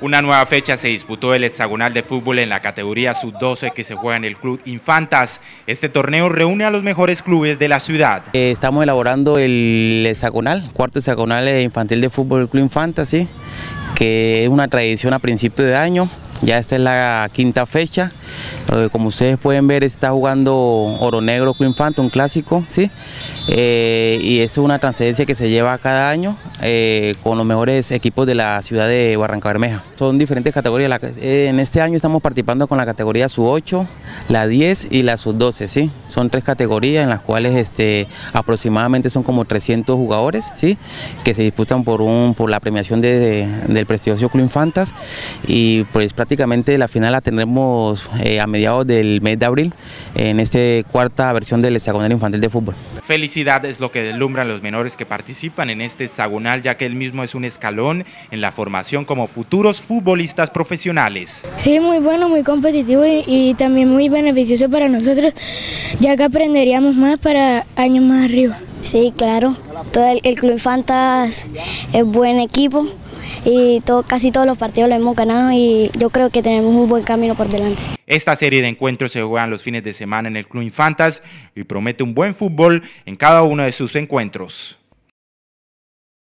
Una nueva fecha se disputó el hexagonal de fútbol en la categoría sub-12 que se juega en el Club Infantas. Este torneo reúne a los mejores clubes de la ciudad. Eh, estamos elaborando el hexagonal, cuarto hexagonal infantil de fútbol del Club Infantas, que es una tradición a principio de año. Ya esta es la quinta fecha. Eh, como ustedes pueden ver, está jugando Oro Negro Infante, un clásico, ¿sí? Eh, y es una transferencia que se lleva cada año eh, con los mejores equipos de la ciudad de Barranca Bermeja. Son diferentes categorías. en este año estamos participando con la categoría sub-8, la 10 y la sub-12, ¿sí? Son tres categorías en las cuales este, aproximadamente son como 300 jugadores, ¿sí? Que se disputan por, un, por la premiación del prestigioso Club Infantas y pues prácticamente la final la tendremos eh, a mediados del mes de abril en esta cuarta versión del hexagonal infantil de fútbol. Felicidad es lo que deslumbran los menores que participan en este hexagonal ya que el mismo es un escalón en la formación como futuros futbolistas profesionales. Sí, muy bueno, muy competitivo y, y también muy beneficioso para nosotros ya que aprenderíamos más para años más arriba. Sí, claro. Todo el, el Club Infantas es buen equipo y todo, casi todos los partidos lo hemos ganado y yo creo que tenemos un buen camino por delante. Esta serie de encuentros se juegan los fines de semana en el Club Infantas y promete un buen fútbol en cada uno de sus encuentros.